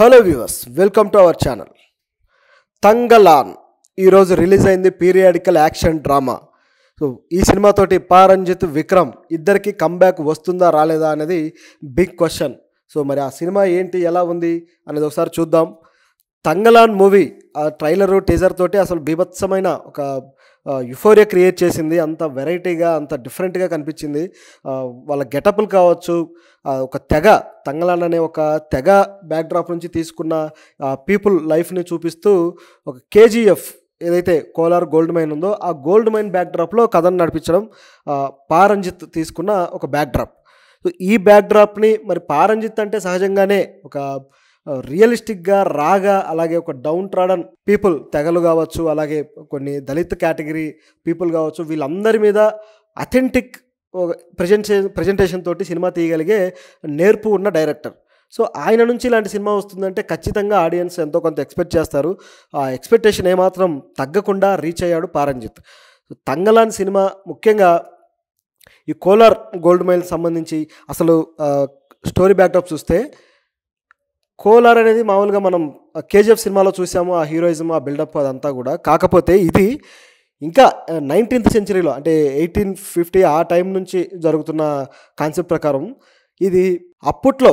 Hello viewers welcome to our channel. Thangalaan ఈరోజు release అయింది periodical action drama. So ఈ సినిమాతోటి పారంజిత్ విక్రమ్ ఇద్దరికి కంబ్యాక్ వస్తుందా రాలేదా అనేది బిగ్ క్వశ్చన్ సో మరి ఆ సినిమా ఏంటి ఎలా ఉంది అనేది ఒకసారి చూద్దాం. తంగలాన్ మూవీ ఆ ట్రైలర్ టీజర్ తోటి అసలు బీభత్సమైన ఒక యుఫోరియా క్రియేట్ చేసింది అంత వెరైటీగా అంత డిఫరెంట్గా కనిపించింది. వాళ్ళ గెటప్లు కావచ్చు ఒక తెగ తంగలాన్ అనే ఒక తెగ బ్యాక్డ్రాప్ నుంచి తీసుకున్న పీపుల్ లైఫ్ని చూపిస్తూ ఒక కేజీఎఫ్ ఏదైతే కోలార్ గోల్డ్ మైన్ ఉందో ఆ గోల్డ్ మైన్ బ్యాక్డ్రాప్లో కథను నడిపించడం పారంజిత్ తీసుకున్న ఒక బ్యాక్డ్రాప్ సో ఈ బ్యాక్డ్రాప్ని మరి పారంజిత్ అంటే సహజంగానే ఒక రియలిస్టిక్గా రాగా అలాగే ఒక డౌన్ ట్రాడన్ పీపుల్ తెగలు కావచ్చు అలాగే కొన్ని దళిత్ కేటగిరీ పీపుల్ కావచ్చు వీళ్ళందరి మీద అథెంటిక్ ప్రజెంటే ప్రజెంటేషన్ తోటి సినిమా తీయగలిగే నేర్పు ఉన్న డైరెక్టర్. సో ఆయన నుంచి ఇలాంటి సినిమా వస్తుందంటే ఖచ్చితంగా ఆడియన్స్ ఎంతో కొంత ఎక్స్పెక్ట్ చేస్తారు. ఆ ఎక్స్పెక్టేషన్ ఏమాత్రం తగ్గకుండా రీచ్ అయ్యాడు పారంజిత్. తంగలాన్ సినిమా ముఖ్యంగా ఈ కోలార్ గోల్డ్ మైల్ సంబంధించి అసలు స్టోరీ బ్యాక్టాప్ చూస్తే కోలార్ అనేది మామూలుగా మనం కేజీఎఫ్ సినిమాలో చూసాము ఆ హీరోయిజం ఆ బిల్డప్ అదంతా కూడా. కాకపోతే ఇది ఇంకా నైన్టీన్త్ సెంచరీలో అంటే ఎయిటీన్ ఫిఫ్టీ ఆ టైం నుంచి జరుగుతున్న కాన్సెప్ట్ ప్రకారం ఇది అప్పట్లో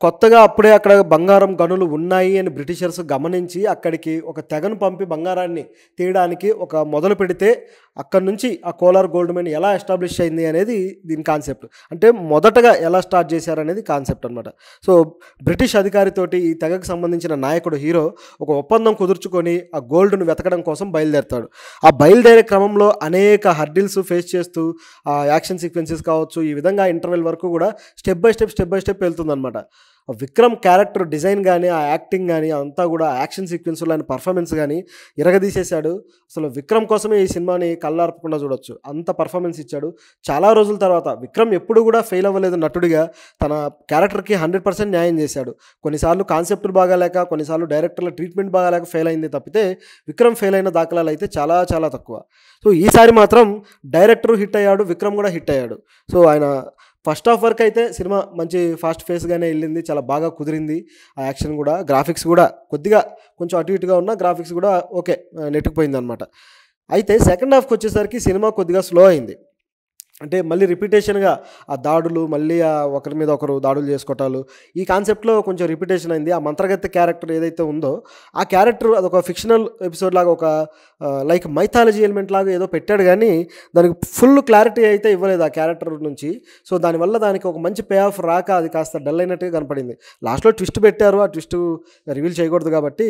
కొత్తగా అప్పుడే అక్కడ బంగారం గనులు ఉన్నాయి అని బ్రిటిషర్స్ గమనించి అక్కడికి ఒక తెగను పంపి బంగారాన్ని తీయడానికి ఒక మొదలు పెడితే అక్కడి నుంచి ఆ కోలార్ గోల్డ్ మైన్ ఎలా ఎస్టాబ్లిష్ అయింది అనేది దీని కాన్సెప్ట్. అంటే మొదటగా ఎలా స్టార్ట్ చేశారనేది కాన్సెప్ట్ అనమాట సో బ్రిటిష్ అధికారితోటి ఈ తెగకు సంబంధించిన నాయకుడు హీరో ఒక ఒప్పందం కుదుర్చుకొని ఆ గోల్డ్ను వెతకడం కోసం బయలుదేరుతాడు. ఆ బయలుదేరే క్రమంలో అనేక హర్డిల్స్ ఫేస్ చేస్తూ ఆ యాక్షన్ సీక్వెన్సెస్ కావచ్చు ఈ విధంగా ఇంటర్వెల్ వరకు కూడా step by step step by step వెళ్తుందన్నమాట. Vikram character design కానీ ఆ యాక్టింగ్ కానీ అంతా కూడా యాక్షన్ సీక్వెన్స్లో ఆయన పర్ఫార్మెన్స్ కానీ ఇరగదీసేశాడు అసలు విక్రమ్ కోసమే ఈ సినిమాని కళ్ళార్పకుండా చూడొచ్చు. అంత పర్ఫార్మెన్స్ ఇచ్చాడు. చాలా రోజుల తర్వాత విక్రమ్ ఎప్పుడు కూడా ఫెయిల్ అవ్వలేదు నటుడిగా. తన క్యారెక్టర్కి హండ్రెడ్ పర్సెంట్ న్యాయం చేశాడు. కొన్నిసార్లు కాన్సెప్ట్ బాగాలేక కొన్నిసార్లు డైరెక్టర్ల ట్రీట్మెంట్ బాగాలేక ఫెయిల్ అయింది తప్పితే విక్రమ్ ఫెయిల్ అయిన దాఖలాలు అయితే చాలా చాలా తక్కువ. సో ఈసారి మాత్రం డైరెక్టర్ హిట్ అయ్యాడు విక్రమ్ కూడా హిట్ అయ్యాడు. సో ఆయన ఫస్ట్ హాఫ్ వరకు అయితే సినిమా మంచి ఫాస్ట్ ఫేస్గానే వెళ్ళింది చాలా బాగా కుదిరింది. ఆ యాక్షన్ కూడా గ్రాఫిక్స్ కూడా కొద్దిగా కొంచెం అటు ఇటుగా ఉన్న గ్రాఫిక్స్ కూడా ఓకే నెట్టుకుపోయింది అనమాట అయితే సెకండ్ హాఫ్కి వచ్చేసరికి సినిమా కొద్దిగా స్లో అయింది. అంటే మళ్ళీ రిపీటేషన్గా ఆ దాడులు మళ్ళీ ఆ ఒకరి మీద ఒకరు దాడులు చేసుకోవటాలు ఈ కాన్సెప్ట్లో కొంచెం రిపీటేషన్ అయింది. ఆ మంత్రగత క్యారెక్టర్ ఏదైతే ఉందో ఆ క్యారెక్టర్ అదొక ఫిక్షనల్ ఎపిసోడ్ లాగా ఒక లైక్ మైథాలజీ ఎలిమెంట్ లాగా ఏదో పెట్టాడు కానీ దానికి ఫుల్ క్లారిటీ అయితే ఇవ్వలేదు ఆ క్యారెక్టర్ నుంచి. సో దానివల్ల దానికి ఒక మంచి పే ఆఫ్ రాక అది కాస్త డల్ అయినట్టుగా కనపడింది. లాస్ట్లో ట్విస్ట్ పెట్టారు. ఆ ట్విస్ట్ రివీల్ చేయకూడదు కాబట్టి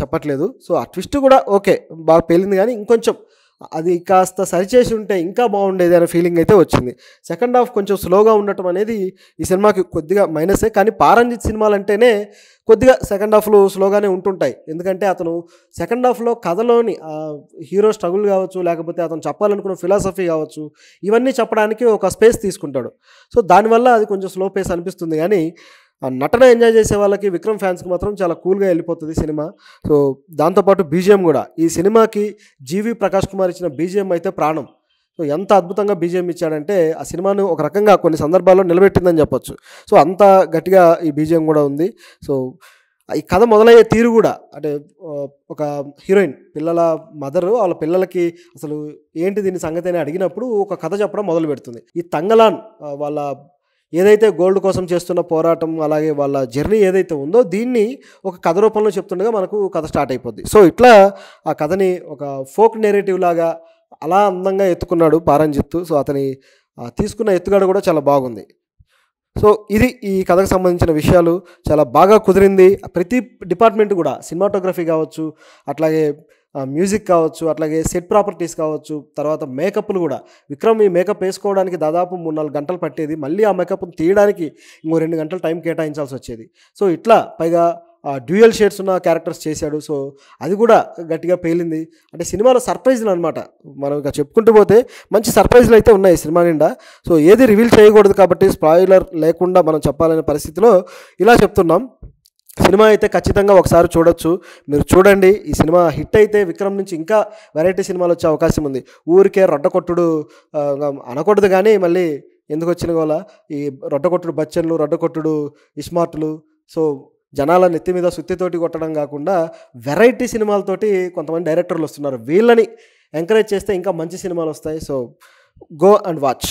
చెప్పట్లేదు. సో ఆ ట్విస్ట్ కూడా ఓకే బాగా పేలింది కానీ ఇంకొంచెం అది కాస్త సరిచేసి ఉంటే ఇంకా బాగుండేది అనే ఫీలింగ్ అయితే వచ్చింది. సెకండ్ హాఫ్ కొంచెం స్లోగా ఉండటం అనేది ఈ సినిమాకి కొద్దిగా మైనసే కానీ పారంజిత్ సినిమాలు అంటేనే కొద్దిగా సెకండ్ హాఫ్లో స్లోగానే ఉంటుంటాయి. ఎందుకంటే అతను సెకండ్ హాఫ్లో కథలోని హీరో స్ట్రగుల్ కావచ్చు లేకపోతే అతను చెప్పాలనుకున్న ఫిలాసఫీ కావచ్చు ఇవన్నీ చెప్పడానికి ఒక స్పేస్ తీసుకుంటాడు. సో దానివల్ల అది కొంచెం స్లో పేస్ అనిపిస్తుంది. కానీ నటన ఎంజాయ్ చేసే వాళ్ళకి విక్రమ్ ఫ్యాన్స్కి మాత్రం చాలా కూల్గా వెళ్ళిపోతుంది సినిమా. సో దాంతోపాటు బీజిఎం కూడా. ఈ సినిమాకి జీవి ప్రకాష్ కుమార్ ఇచ్చిన బీజిఎం అయితే ప్రాణం. సో ఎంత అద్భుతంగా బీజిఎం ఇచ్చాడంటే ఆ సినిమాను ఒక రకంగా కొన్ని సందర్భాల్లో నిలబెట్టిందని చెప్పొచ్చు. సో అంత గట్టిగా ఈ బీజిఎం కూడా ఉంది. సో ఈ కథ మొదలయ్యే తీరు కూడా అంటే ఒక హీరోయిన్ పిల్లల మదర్ వాళ్ళ పిల్లలకి అసలు ఏంటి దీని సంగతి అని అడిగినప్పుడు ఒక కథ చెప్పడం మొదలు పెడుతుంది ఈ తంగలాన్ వాళ్ళ ఏదైతే గోల్డ్ కోసం చేస్తున్న పోరాటం అలాగే వాళ్ళ జర్నీ ఏదైతే ఉందో దీన్ని ఒక కథ రూపంలో చెప్తుండగా మనకు కథ స్టార్ట్ అయిపోద్ది. సో ఇట్లా ఆ కథని ఒక ఫోక్ నేరేటివ్ లాగా అలా అందంగా ఎత్తుకున్నాడు పారంజిత్తు. సో అతని తీసుకున్న ఎత్తుగడ కూడా చాలా బాగుంది. సో ఇది ఈ కథకు సంబంధించిన విషయాలు చాలా బాగా కుదిరింది. ప్రతి డిపార్ట్మెంట్ కూడా సినిమాటోగ్రఫీ కావచ్చు అట్లాగే మ్యూజిక్ కావచ్చు అట్లాగే సెట్ ప్రాపర్టీస్ కావచ్చు తర్వాత మేకప్లు కూడా. విక్రమ్ ఈ మేకప్ వేసుకోవడానికి దాదాపు మూడు నాలుగు గంటలు పట్టేది. మళ్ళీ ఆ మేకప్ని తీయడానికి ఇంకో రెండు గంటలు టైం కేటాయించాల్సి వచ్చేది. సో ఇట్లా పైగా డ్యూయల్ షేడ్స్ ఉన్న క్యారెక్టర్స్ చేశాడు. సో అది కూడా గట్టిగా పేలింది. అంటే సినిమాలో సర్ప్రైజ్లు అనమాట మనం ఇక చెప్పుకుంటూ పోతే మంచి సర్ప్రైజ్లు అయితే ఉన్నాయి సినిమా నిండా. సో ఏది రివీల్ చేయకూడదు కాబట్టి స్పాయిలర్ లేకుండా మనం చెప్పాలనే పరిస్థితిలో ఇలా చెప్తున్నాం. సినిమా అయితే ఖచ్చితంగా ఒకసారి చూడొచ్చు. మీరు చూడండి ఈ సినిమా హిట్ అయితే విక్రమ్ నుంచి ఇంకా వెరైటీ సినిమాలు వచ్చే అవకాశం ఉంది. ఊరికే రొడ్డకొట్టుడు అనకూడదు కానీ మళ్ళీ ఎందుకు వచ్చిన గోల? ఈ రొడ్డకొట్టుడు బచ్చన్లు రొడ్డకొట్టుడు ఇస్మార్ట్లు సో జనాల నెత్తి మీద సుత్తితోటి కొట్టడం కాకుండా వెరైటీ సినిమాలతోటి కొంతమంది డైరెక్టర్లు వస్తున్నారు. వీళ్ళని ఎంకరేజ్ చేస్తే ఇంకా మంచి సినిమాలు వస్తాయి. So go and watch.